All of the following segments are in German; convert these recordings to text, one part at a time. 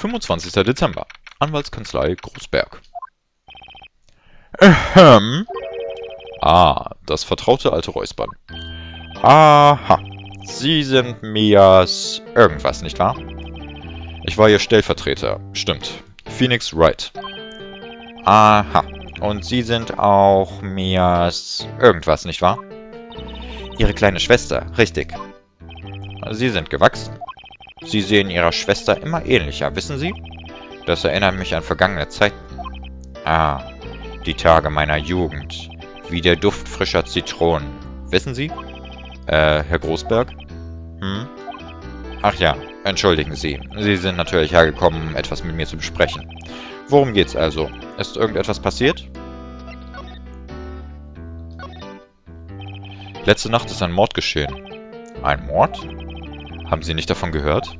25. Dezember. Anwaltskanzlei Großberg. Ahem. Ah, das vertraute alte Räuspern. Aha. Sie sind Mias irgendwas, nicht wahr? Ich war Ihr Stellvertreter. Stimmt. Phoenix Wright. Aha. Und Sie sind auch Mias irgendwas, nicht wahr? Ihre kleine Schwester, richtig. Sie sind gewachsen. Sie sehen Ihrer Schwester immer ähnlicher, wissen Sie? Das erinnert mich an vergangene Zeiten. Ah, die Tage meiner Jugend. Wie der Duft frischer Zitronen. Wissen Sie? Äh, Herr Großberg? Hm? Ach ja, entschuldigen Sie. Sie sind natürlich hergekommen, um etwas mit mir zu besprechen. Worum geht's also? Ist irgendetwas passiert? Letzte Nacht ist ein Mord geschehen. Ein Mord? Haben Sie nicht davon gehört?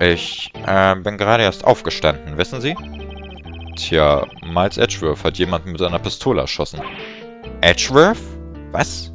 Ich äh, bin gerade erst aufgestanden, wissen Sie? Tja, Miles Edgeworth hat jemanden mit einer Pistole erschossen. Edgeworth? Was?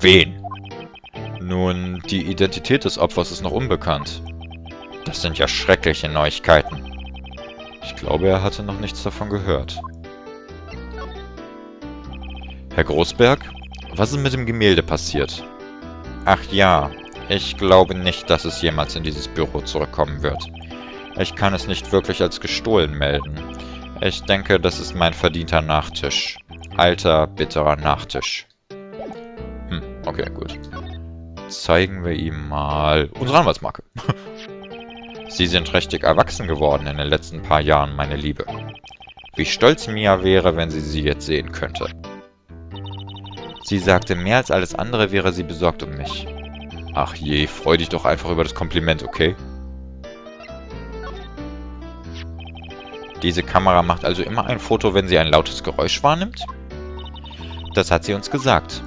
Wen? Nun, die Identität des Opfers ist noch unbekannt. Das sind ja schreckliche Neuigkeiten. Ich glaube, er hatte noch nichts davon gehört. Herr Großberg, was ist mit dem Gemälde passiert? Ach ja, ich glaube nicht, dass es jemals in dieses Büro zurückkommen wird. Ich kann es nicht wirklich als gestohlen melden. Ich denke, das ist mein verdienter Nachtisch. Alter, bitterer Nachtisch. Hm, okay, gut. Zeigen wir ihm mal unsere Anwaltsmarke. Sie sind richtig erwachsen geworden in den letzten paar Jahren, meine Liebe. Wie stolz Mia wäre, wenn sie sie jetzt sehen könnte. Sie sagte, mehr als alles andere wäre sie besorgt um mich. Ach je, freu dich doch einfach über das Kompliment, okay? Diese Kamera macht also immer ein Foto, wenn sie ein lautes Geräusch wahrnimmt? Das hat sie uns gesagt.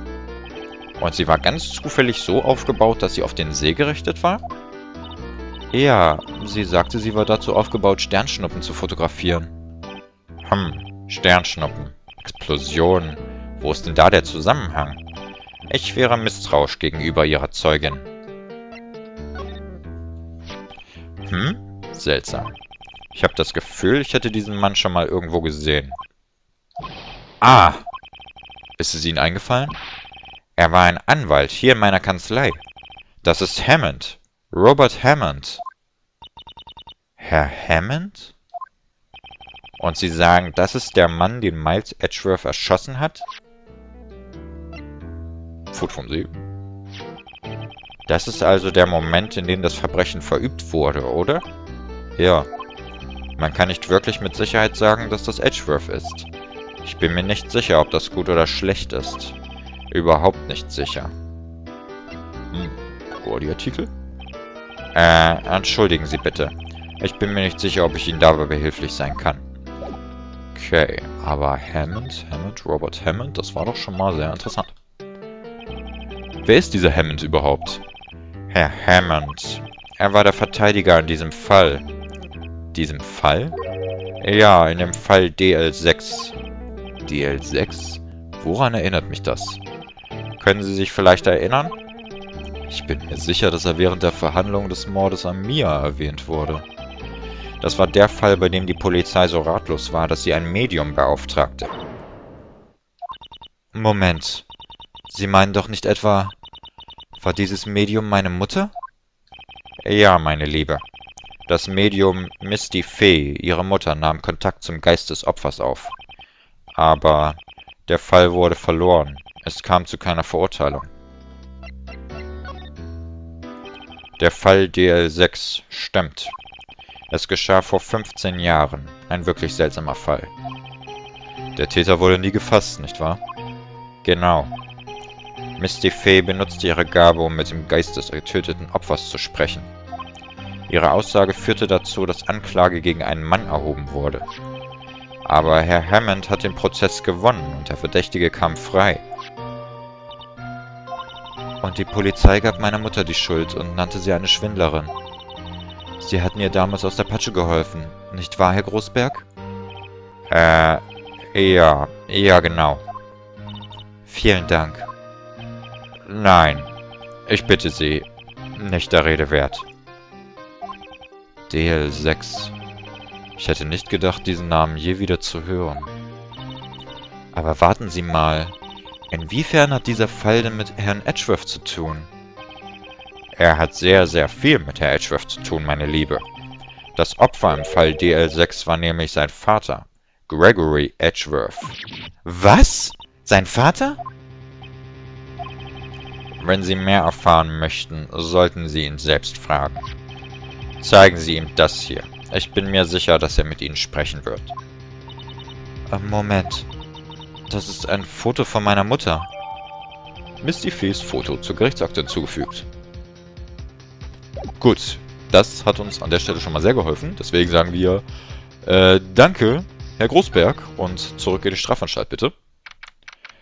Und sie war ganz zufällig so aufgebaut, dass sie auf den See gerichtet war? Ja, sie sagte, sie war dazu aufgebaut, Sternschnuppen zu fotografieren. Hm, Sternschnuppen. Explosionen. Wo ist denn da der Zusammenhang? Ich wäre misstrauisch gegenüber ihrer Zeugin. Hm? Seltsam. Ich habe das Gefühl, ich hätte diesen Mann schon mal irgendwo gesehen. Ah! Ist es Ihnen eingefallen? Er war ein Anwalt hier in meiner Kanzlei. Das ist Hammond. Robert Hammond. Herr Hammond? Und Sie sagen, das ist der Mann, den Miles Edgeworth erschossen hat? Foot vom See. Das ist also der Moment, in dem das Verbrechen verübt wurde, oder? Ja. Man kann nicht wirklich mit Sicherheit sagen, dass das Edgeworth ist. Ich bin mir nicht sicher, ob das gut oder schlecht ist. Überhaupt nicht sicher. Hm, Gordy-Artikel? Äh, entschuldigen Sie bitte. Ich bin mir nicht sicher, ob ich Ihnen dabei behilflich sein kann. Okay, aber Hammond, Hammond, Robert Hammond, das war doch schon mal sehr interessant. Wer ist dieser Hammond überhaupt? Herr Hammond. Er war der Verteidiger in diesem Fall. Diesem Fall? Ja, in dem Fall DL6. DL6? Woran erinnert mich das? Können Sie sich vielleicht erinnern? Ich bin mir sicher, dass er während der Verhandlung des Mordes an Mia erwähnt wurde. Das war der Fall, bei dem die Polizei so ratlos war, dass sie ein Medium beauftragte. Moment. Sie meinen doch nicht etwa... War dieses Medium meine Mutter? Ja, meine Liebe. Das Medium Misty Fee, ihre Mutter, nahm Kontakt zum Geist des Opfers auf. Aber der Fall wurde verloren. Es kam zu keiner Verurteilung. Der Fall DL6 stimmt. Es geschah vor 15 Jahren. Ein wirklich seltsamer Fall. Der Täter wurde nie gefasst, nicht wahr? Genau. Misty Fee benutzte ihre Gabe, um mit dem Geist des getöteten Opfers zu sprechen. Ihre Aussage führte dazu, dass Anklage gegen einen Mann erhoben wurde. Aber Herr Hammond hat den Prozess gewonnen und der Verdächtige kam frei. Und die Polizei gab meiner Mutter die Schuld und nannte sie eine Schwindlerin. Sie hat mir damals aus der Patsche geholfen, nicht wahr, Herr Großberg? Äh, ja, ja genau. Vielen Dank. Nein, ich bitte Sie, nicht der Rede wert. DL6 Ich hätte nicht gedacht, diesen Namen je wieder zu hören. Aber warten Sie mal. Inwiefern hat dieser Fall denn mit Herrn Edgeworth zu tun? Er hat sehr, sehr viel mit Herrn Edgeworth zu tun, meine Liebe. Das Opfer im Fall DL6 war nämlich sein Vater, Gregory Edgeworth. Was? Sein Vater? Wenn Sie mehr erfahren möchten, sollten Sie ihn selbst fragen. Zeigen Sie ihm das hier. Ich bin mir sicher, dass er mit Ihnen sprechen wird. Äh, Moment. Das ist ein Foto von meiner Mutter. Misty Fees Foto zur Gerichtsakte hinzugefügt. Gut, das hat uns an der Stelle schon mal sehr geholfen. Deswegen sagen wir, äh, danke, Herr Großberg, und zurück in die Strafanstalt, bitte.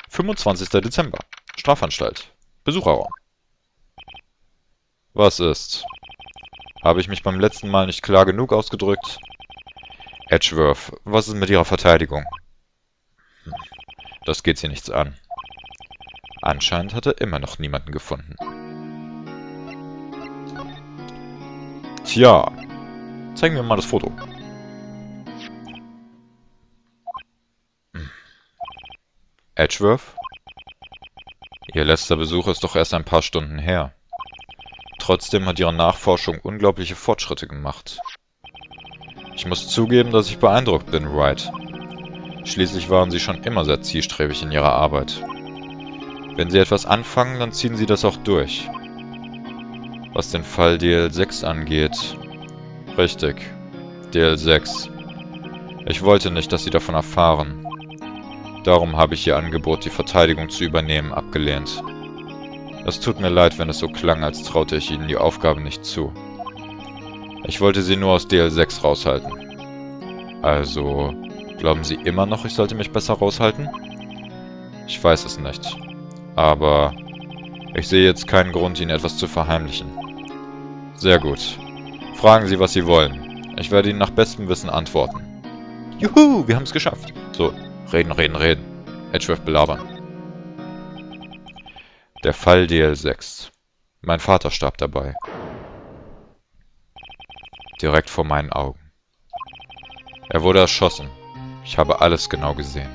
25. Dezember. Strafanstalt. Besucherraum. Was ist? Habe ich mich beim letzten Mal nicht klar genug ausgedrückt? Edgeworth, was ist mit Ihrer Verteidigung? Hm, das geht Sie nichts an. Anscheinend hat er immer noch niemanden gefunden. Tja, zeigen wir mal das Foto. Hm. Edgeworth? Ihr letzter Besuch ist doch erst ein paar Stunden her. Trotzdem hat ihre Nachforschung unglaubliche Fortschritte gemacht. Ich muss zugeben, dass ich beeindruckt bin, Wright. Schließlich waren Sie schon immer sehr zielstrebig in Ihrer Arbeit. Wenn Sie etwas anfangen, dann ziehen Sie das auch durch. Was den Fall DL6 angeht... Richtig. DL6. Ich wollte nicht, dass Sie davon erfahren. Darum habe ich Ihr Angebot, die Verteidigung zu übernehmen, abgelehnt. Es tut mir leid, wenn es so klang, als traute ich Ihnen die Aufgabe nicht zu. Ich wollte Sie nur aus DL6 raushalten. Also, glauben Sie immer noch, ich sollte mich besser raushalten? Ich weiß es nicht. Aber ich sehe jetzt keinen Grund, Ihnen etwas zu verheimlichen. Sehr gut. Fragen Sie, was Sie wollen. Ich werde Ihnen nach bestem Wissen antworten. Juhu, wir haben es geschafft. So, reden, reden, reden. Edgeworth belabern. Der Fall DL6. Mein Vater starb dabei. Direkt vor meinen Augen. Er wurde erschossen. Ich habe alles genau gesehen.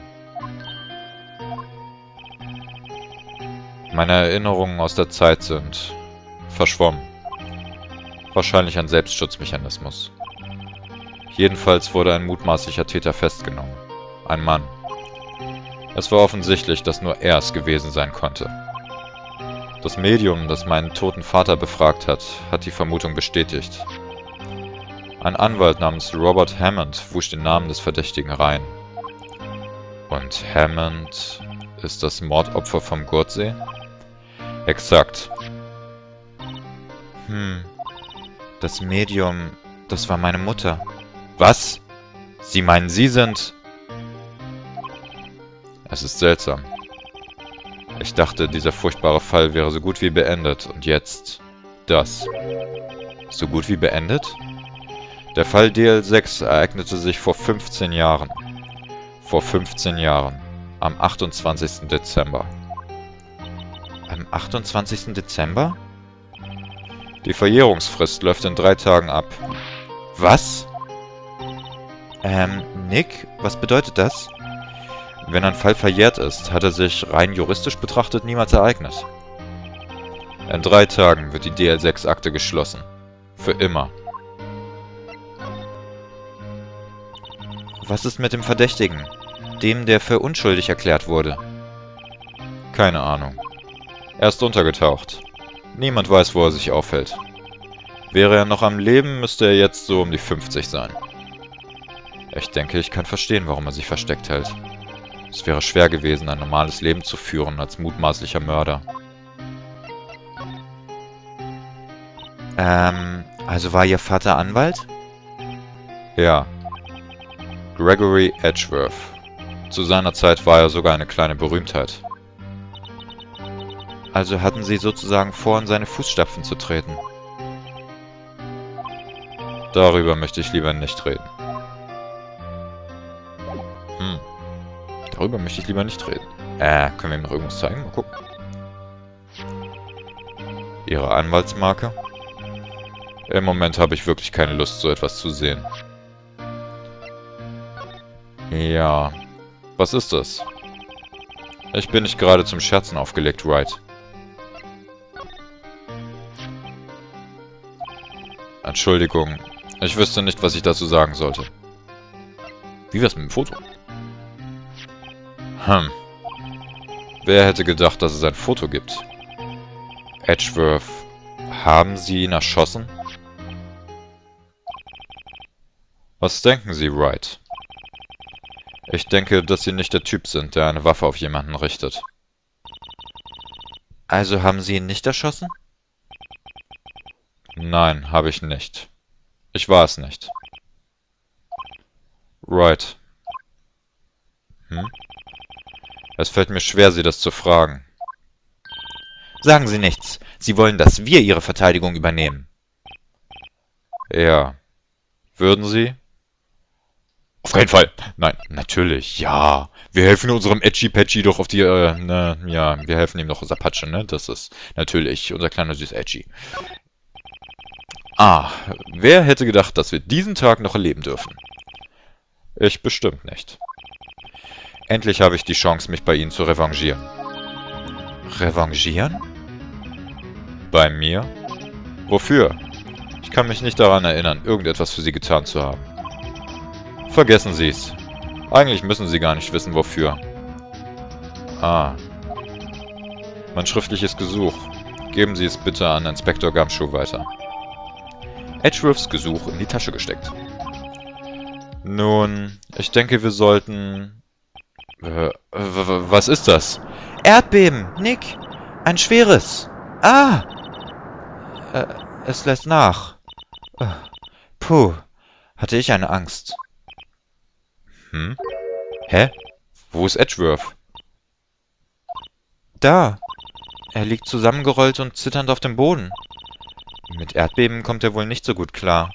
Meine Erinnerungen aus der Zeit sind verschwommen. Wahrscheinlich ein Selbstschutzmechanismus. Jedenfalls wurde ein mutmaßlicher Täter festgenommen. Ein Mann. Es war offensichtlich, dass nur er es gewesen sein konnte. Das Medium, das meinen toten Vater befragt hat, hat die Vermutung bestätigt. Ein Anwalt namens Robert Hammond wusch den Namen des Verdächtigen rein. Und Hammond ist das Mordopfer vom Gurtsee? Exakt. Hm. Das Medium, das war meine Mutter. Was? Sie meinen, Sie sind... Es ist seltsam. Ich dachte, dieser furchtbare Fall wäre so gut wie beendet. Und jetzt... das. So gut wie beendet? Der Fall DL6 ereignete sich vor 15 Jahren. Vor 15 Jahren. Am 28. Dezember. Am 28. Dezember? Die Verjährungsfrist läuft in drei Tagen ab. Was? Ähm, Nick, was bedeutet das? Wenn ein Fall verjährt ist, hat er sich rein juristisch betrachtet niemals ereignet. In drei Tagen wird die DL6-Akte geschlossen. Für immer. Was ist mit dem Verdächtigen? Dem, der für unschuldig erklärt wurde? Keine Ahnung. Er ist untergetaucht. Niemand weiß, wo er sich aufhält. Wäre er noch am Leben, müsste er jetzt so um die 50 sein. Ich denke, ich kann verstehen, warum er sich versteckt hält. Es wäre schwer gewesen, ein normales Leben zu führen als mutmaßlicher Mörder. Ähm, also war Ihr Vater Anwalt? Ja. Gregory Edgeworth. Zu seiner Zeit war er sogar eine kleine Berühmtheit. Also hatten Sie sozusagen vor, in seine Fußstapfen zu treten. Darüber möchte ich lieber nicht reden. Darüber möchte ich lieber nicht reden. Äh, können wir ihm noch irgendwas zeigen? Mal gucken. Ihre Anwaltsmarke? Im Moment habe ich wirklich keine Lust, so etwas zu sehen. Ja. Was ist das? Ich bin nicht gerade zum Scherzen aufgelegt, Wright. Entschuldigung. Ich wüsste nicht, was ich dazu sagen sollte. Wie wär's mit dem Foto? Hm. Wer hätte gedacht, dass es ein Foto gibt? Edgeworth, haben Sie ihn erschossen? Was denken Sie, Wright? Ich denke, dass Sie nicht der Typ sind, der eine Waffe auf jemanden richtet. Also haben Sie ihn nicht erschossen? Nein, habe ich nicht. Ich war es nicht. Right. Hm? Es fällt mir schwer, Sie das zu fragen. Sagen Sie nichts. Sie wollen, dass wir Ihre Verteidigung übernehmen. Ja. Würden Sie? Auf keinen Fall. Nein, natürlich, ja. Wir helfen unserem Edgy Patchy doch auf die, äh, ne, ja, wir helfen ihm doch aus Apache, ne? Das ist natürlich unser kleiner süß Edgy. Ah, wer hätte gedacht, dass wir diesen Tag noch erleben dürfen? Ich bestimmt nicht. Endlich habe ich die Chance, mich bei Ihnen zu revanchieren. Revanchieren? Bei mir? Wofür? Ich kann mich nicht daran erinnern, irgendetwas für Sie getan zu haben. Vergessen Sie es. Eigentlich müssen Sie gar nicht wissen, wofür. Ah. Mein schriftliches Gesuch. Geben Sie es bitte an Inspektor Gumshoe weiter. Edgeworths Gesuch in die Tasche gesteckt. Nun, ich denke, wir sollten... Äh, was ist das? Erdbeben, Nick. Ein schweres. Ah. Äh, es lässt nach. Äh, puh, hatte ich eine Angst. Hm? Hä? Wo ist Edgeworth? Da. Er liegt zusammengerollt und zitternd auf dem Boden. Mit Erdbeben kommt er wohl nicht so gut klar.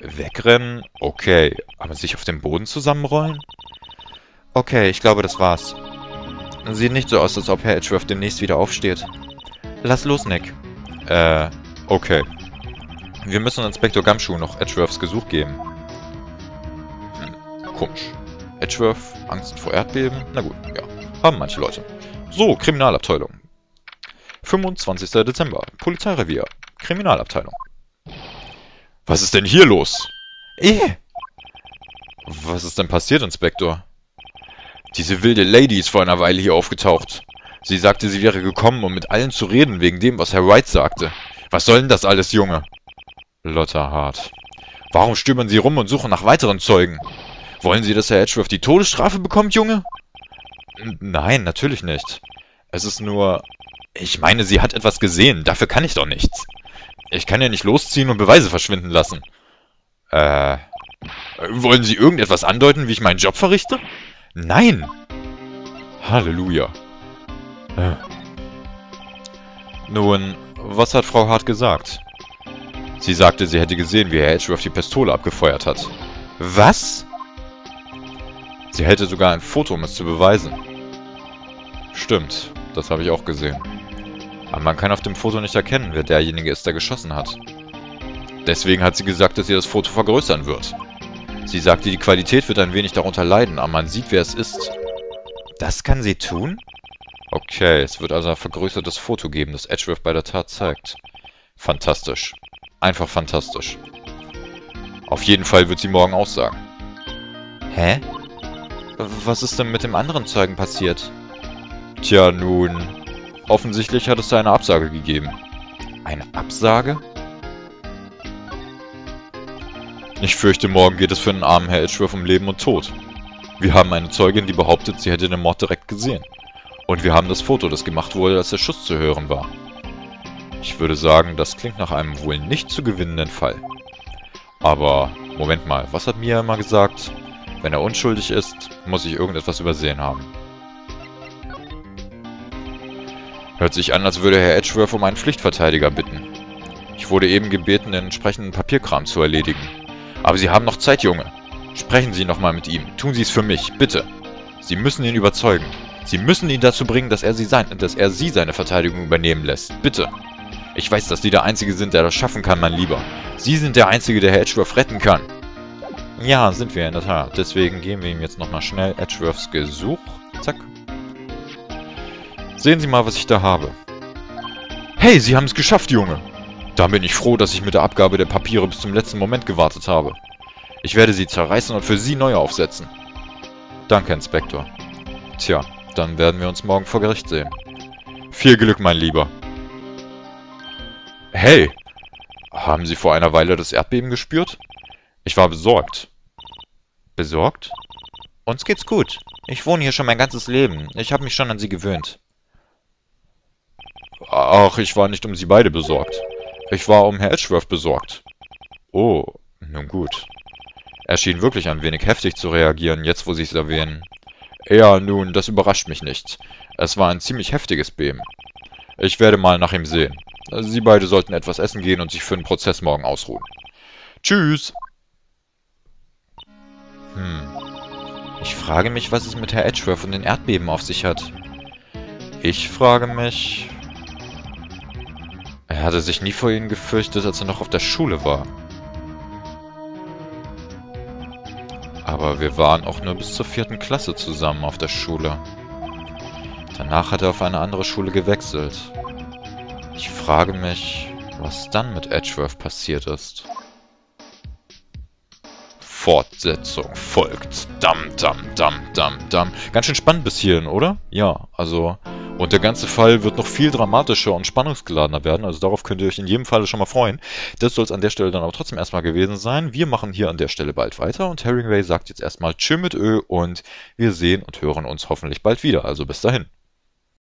Wegrennen? Okay. Aber sich auf dem Boden zusammenrollen? Okay, ich glaube, das war's. Sieht nicht so aus, als ob Herr Edgeworth demnächst wieder aufsteht. Lass los, Nick. Äh, okay. Wir müssen Inspektor Gumshoe noch Edgeworths Gesuch geben. Hm, komisch. Edgeworth, Angst vor Erdbeben? Na gut, ja. Haben manche Leute. So, Kriminalabteilung. 25. Dezember. Polizeirevier. Kriminalabteilung. Was ist denn hier los? Eh. Was ist denn passiert, Inspektor? Diese wilde Lady ist vor einer Weile hier aufgetaucht. Sie sagte, sie wäre gekommen, um mit allen zu reden, wegen dem, was Herr Wright sagte. Was soll denn das alles, Junge? Lotta Hart. Warum stöbern Sie rum und suchen nach weiteren Zeugen? Wollen Sie, dass Herr Edgeworth die Todesstrafe bekommt, Junge? Nein, natürlich nicht. Es ist nur... Ich meine, sie hat etwas gesehen. Dafür kann ich doch nichts. Ich kann ja nicht losziehen und Beweise verschwinden lassen. Äh... Wollen Sie irgendetwas andeuten, wie ich meinen Job verrichte? Nein! Halleluja. Äh. Nun, was hat Frau Hart gesagt? Sie sagte, sie hätte gesehen, wie Herr Edgeworth die Pistole abgefeuert hat. Was? Sie hätte sogar ein Foto, um es zu beweisen. Stimmt, das habe ich auch gesehen. Aber man kann auf dem Foto nicht erkennen, wer derjenige ist, der geschossen hat. Deswegen hat sie gesagt, dass sie das Foto vergrößern wird. Sie sagte, die Qualität wird ein wenig darunter leiden, aber man sieht, wer es ist. Das kann sie tun? Okay, es wird also ein vergrößertes Foto geben, das Edgeworth bei der Tat zeigt. Fantastisch. Einfach fantastisch. Auf jeden Fall wird sie morgen aussagen. Hä? Was ist denn mit dem anderen Zeugen passiert? Tja, nun... Offensichtlich hat es da eine Absage gegeben. Eine Absage? Ich fürchte, morgen geht es für den armen Herr Edgeworth um Leben und Tod. Wir haben eine Zeugin, die behauptet, sie hätte den Mord direkt gesehen. Und wir haben das Foto, das gemacht wurde, als der Schuss zu hören war. Ich würde sagen, das klingt nach einem wohl nicht zu gewinnenden Fall. Aber, Moment mal, was hat Mia immer gesagt? Wenn er unschuldig ist, muss ich irgendetwas übersehen haben. Hört sich an, als würde Herr Edgeworth um einen Pflichtverteidiger bitten. Ich wurde eben gebeten, den entsprechenden Papierkram zu erledigen. Aber Sie haben noch Zeit, Junge. Sprechen Sie nochmal mit ihm. Tun Sie es für mich, bitte. Sie müssen ihn überzeugen. Sie müssen ihn dazu bringen, dass er, sie sein, dass er Sie seine Verteidigung übernehmen lässt. Bitte. Ich weiß, dass Sie der Einzige sind, der das schaffen kann, mein Lieber. Sie sind der Einzige, der Herr Edgeworth retten kann. Ja, sind wir in der Tat. Deswegen geben wir ihm jetzt nochmal schnell Edgeworths Gesuch. Zack. Sehen Sie mal, was ich da habe. Hey, Sie haben es geschafft, Junge! Da bin ich froh, dass ich mit der Abgabe der Papiere bis zum letzten Moment gewartet habe. Ich werde sie zerreißen und für Sie neue aufsetzen. Danke, Inspektor. Tja, dann werden wir uns morgen vor Gericht sehen. Viel Glück, mein Lieber. Hey! Haben Sie vor einer Weile das Erdbeben gespürt? Ich war besorgt. Besorgt? Uns geht's gut. Ich wohne hier schon mein ganzes Leben. Ich habe mich schon an Sie gewöhnt. Ach, ich war nicht um Sie beide besorgt. Ich war um Herr Edgeworth besorgt. Oh, nun gut. Er schien wirklich ein wenig heftig zu reagieren, jetzt wo Sie es erwähnen. Ja, nun, das überrascht mich nicht. Es war ein ziemlich heftiges Beben. Ich werde mal nach ihm sehen. Sie beide sollten etwas essen gehen und sich für den Prozess morgen ausruhen. Tschüss! Hm. Ich frage mich, was es mit Herr Edgeworth und den Erdbeben auf sich hat. Ich frage mich... Er hatte sich nie vor ihnen gefürchtet, als er noch auf der Schule war. Aber wir waren auch nur bis zur vierten Klasse zusammen auf der Schule. Danach hat er auf eine andere Schule gewechselt. Ich frage mich, was dann mit Edgeworth passiert ist. Fortsetzung folgt. Dam, dam, dam, dam, dam. Ganz schön spannend bis hierhin, oder? Ja, also... Und der ganze Fall wird noch viel dramatischer und spannungsgeladener werden. Also darauf könnt ihr euch in jedem Fall schon mal freuen. Das soll es an der Stelle dann aber trotzdem erstmal gewesen sein. Wir machen hier an der Stelle bald weiter. Und Herringway sagt jetzt erstmal Tschö mit Ö und wir sehen und hören uns hoffentlich bald wieder. Also bis dahin.